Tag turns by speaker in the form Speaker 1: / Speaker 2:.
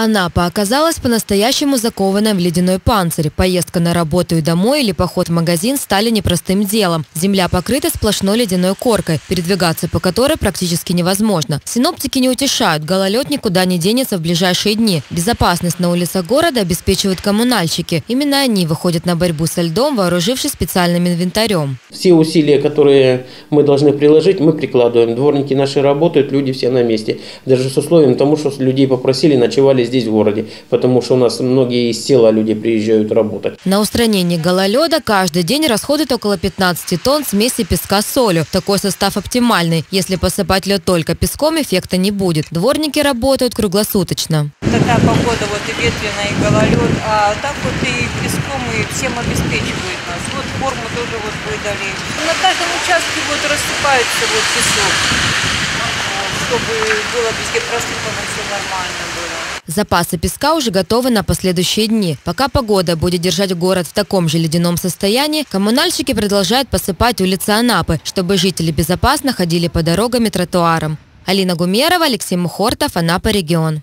Speaker 1: Анапа оказалась по-настоящему закованной в ледяной панцирь. Поездка на работу и домой или поход в магазин стали непростым делом. Земля покрыта сплошной ледяной коркой, передвигаться по которой практически невозможно. Синоптики не утешают, гололед никуда не денется в ближайшие дни. Безопасность на улицах города обеспечивают коммунальщики. Именно они выходят на борьбу со льдом, вооружившись специальным инвентарем.
Speaker 2: Все усилия, которые мы должны приложить, мы прикладываем. Дворники наши работают, люди все на месте. Даже с условием тому, что людей попросили, ночевали здесь в городе, потому что у нас многие из села люди приезжают работать.
Speaker 1: На устранение гололеда каждый день расходует около 15 тонн смеси песка с солью. Такой состав оптимальный. Если посыпать лед только песком, эффекта не будет. Дворники работают круглосуточно.
Speaker 3: Такая погода, вот и ветреная, и гололед, а так вот и песком, и всем обеспечивает нас. Вот форму тоже вот выдали. На каждом участке вот рассыпается вот песок, чтобы было везде просыпано, все нормально было.
Speaker 1: Запасы песка уже готовы на последующие дни. Пока погода будет держать город в таком же ледяном состоянии, коммунальщики продолжают посыпать улицы Анапы, чтобы жители безопасно ходили по дорогам и тротуарам. Алина Гумерова, Алексей Мухортов, Анапа регион.